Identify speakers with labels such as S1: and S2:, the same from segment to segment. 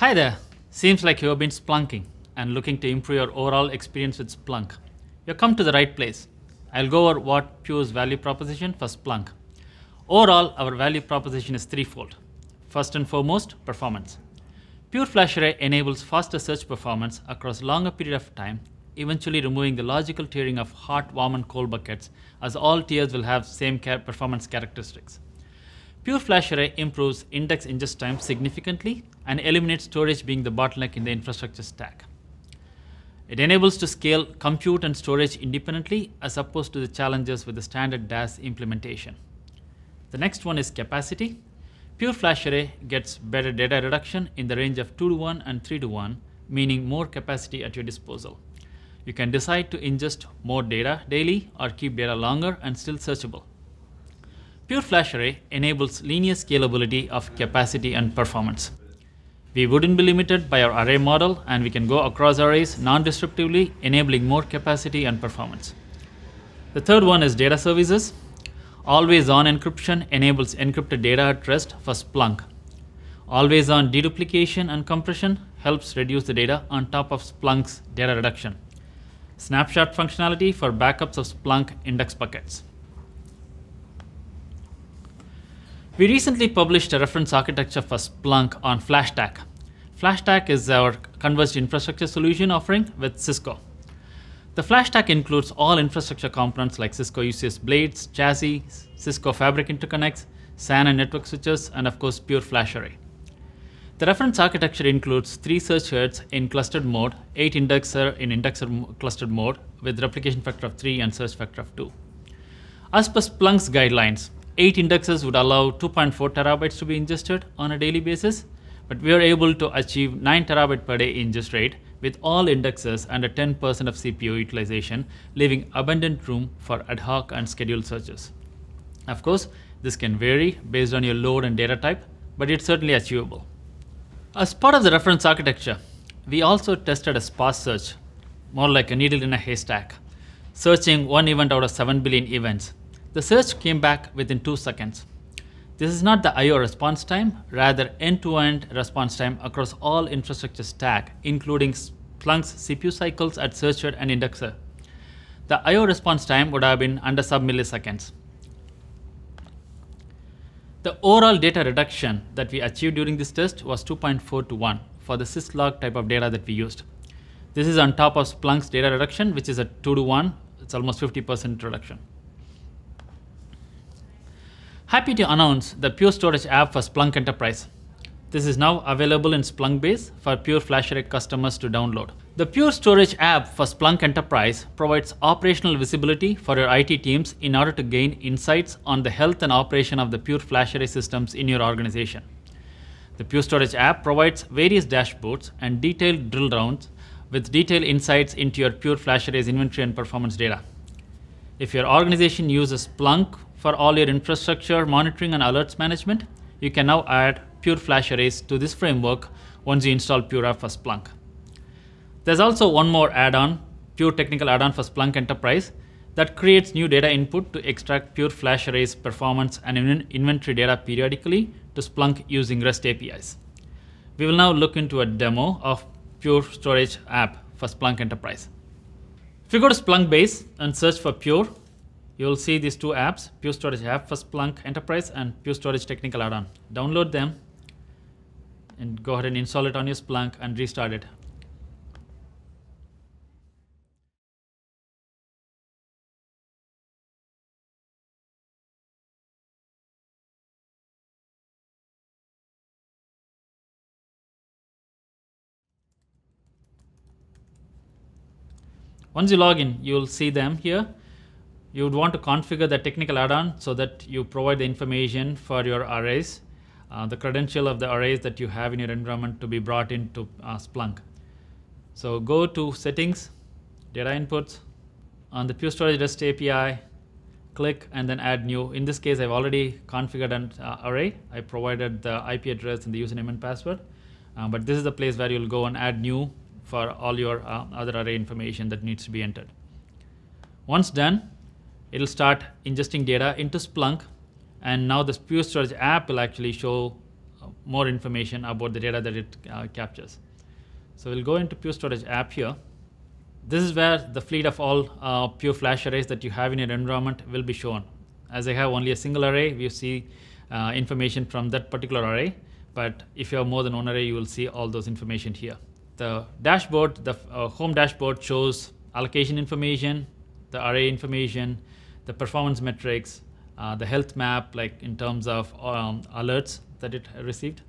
S1: Hi there. Seems like you have been splunking and looking to improve your overall experience with Splunk. You've come to the right place. I'll go over what Pure's value proposition for Splunk. Overall, our value proposition is threefold. First and foremost, performance. Pure FlashArray enables faster search performance across longer period of time, eventually removing the logical tiering of hot, warm, and cold buckets, as all tiers will have same performance characteristics. Pure FlashArray improves index ingest time significantly and eliminates storage being the bottleneck in the infrastructure stack. It enables to scale compute and storage independently as opposed to the challenges with the standard DAS implementation. The next one is capacity. Pure FlashArray gets better data reduction in the range of 2 to 1 and 3 to 1, meaning more capacity at your disposal. You can decide to ingest more data daily or keep data longer and still searchable. Pure Flash Array enables linear scalability of capacity and performance. We wouldn't be limited by our array model and we can go across arrays non-disruptively, enabling more capacity and performance. The third one is data services. Always on encryption enables encrypted data at rest for Splunk. Always on deduplication and compression helps reduce the data on top of Splunk's data reduction. Snapshot functionality for backups of Splunk index buckets. We recently published a reference architecture for Splunk on FlashStack. FlashStack is our converged infrastructure solution offering with Cisco. The FlashStack includes all infrastructure components like Cisco UCS blades, chassis, Cisco fabric interconnects, SAN and network switches, and of course pure flash array. The reference architecture includes three search heads in clustered mode, eight indexer in indexer clustered mode with replication factor of 3 and search factor of 2. As per Splunk's guidelines, 8 indexes would allow 2.4 terabytes to be ingested on a daily basis, but we are able to achieve 9 terabyte per day ingest rate with all indexes under 10% of CPU utilization, leaving abundant room for ad hoc and scheduled searches. Of course, this can vary based on your load and data type, but it's certainly achievable. As part of the reference architecture, we also tested a sparse search, more like a needle in a haystack, searching one event out of 7 billion events the search came back within 2 seconds. This is not the I.O. response time, rather end-to-end response time across all infrastructure stack, including Splunk's CPU cycles at searcher and indexer. The I.O. response time would have been under sub-milliseconds. The overall data reduction that we achieved during this test was 2.4 to 1 for the syslog type of data that we used. This is on top of Splunk's data reduction, which is a 2 to 1. It's almost 50% reduction. Happy to announce the Pure Storage app for Splunk Enterprise. This is now available in Splunk Base for Pure FlashArray customers to download. The Pure Storage app for Splunk Enterprise provides operational visibility for your IT teams in order to gain insights on the health and operation of the Pure FlashArray systems in your organization. The Pure Storage app provides various dashboards and detailed drill downs with detailed insights into your Pure FlashArray's inventory and performance data. If your organization uses Splunk for all your infrastructure monitoring and alerts management, you can now add Pure Flash Arrays to this framework once you install Pure for Splunk. There's also one more add-on, Pure Technical add-on for Splunk Enterprise, that creates new data input to extract Pure Flash Arrays performance and inventory data periodically to Splunk using REST APIs. We will now look into a demo of Pure Storage app for Splunk Enterprise. If you go to Splunk Base and search for Pure, you'll see these two apps, Pure Storage app for Splunk Enterprise and Pure Storage Technical add-on. Download them and go ahead and install it on your Splunk and restart it. Once you log in, you'll see them here you would want to configure the technical add-on so that you provide the information for your arrays, uh, the credential of the arrays that you have in your environment to be brought into uh, Splunk. So go to settings, data inputs, on the Pure Storage REST API, click and then add new. In this case, I've already configured an uh, array. I provided the IP address and the username and password. Uh, but this is the place where you'll go and add new for all your uh, other array information that needs to be entered. Once done, it'll start ingesting data into Splunk and now the Pure Storage app will actually show more information about the data that it uh, captures. So we'll go into Pure Storage app here. This is where the fleet of all uh, Pure Flash arrays that you have in your environment will be shown. As I have only a single array, we see uh, information from that particular array. But if you have more than one array, you will see all those information here. The dashboard, the uh, home dashboard shows allocation information, the array information, the performance metrics, uh, the health map, like in terms of um, alerts that it received.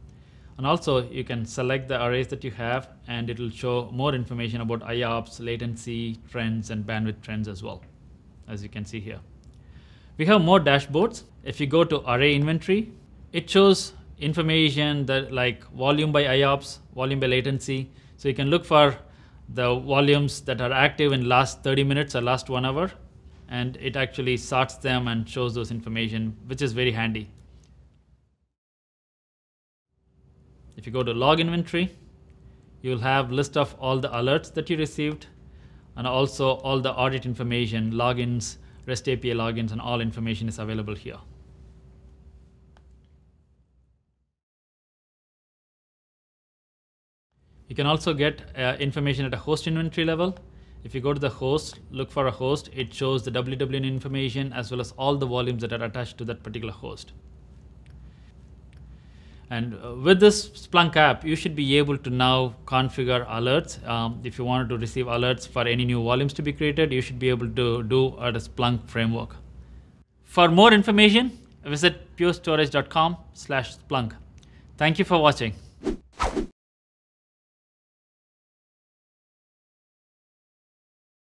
S1: And also you can select the arrays that you have and it will show more information about IOPS, latency, trends, and bandwidth trends as well, as you can see here. We have more dashboards. If you go to array inventory, it shows information that like volume by IOPS, volume by latency. So you can look for the volumes that are active in last 30 minutes or last one hour and it actually sorts them and shows those information which is very handy. If you go to log inventory, you'll have list of all the alerts that you received and also all the audit information, logins, REST API logins and all information is available here. You can also get uh, information at a host inventory level. If you go to the host, look for a host, it shows the WWN information as well as all the volumes that are attached to that particular host. And uh, with this Splunk app, you should be able to now configure alerts. Um, if you wanted to receive alerts for any new volumes to be created, you should be able to do at a Splunk framework. For more information, visit purestorage.com slash Splunk. Thank you for watching.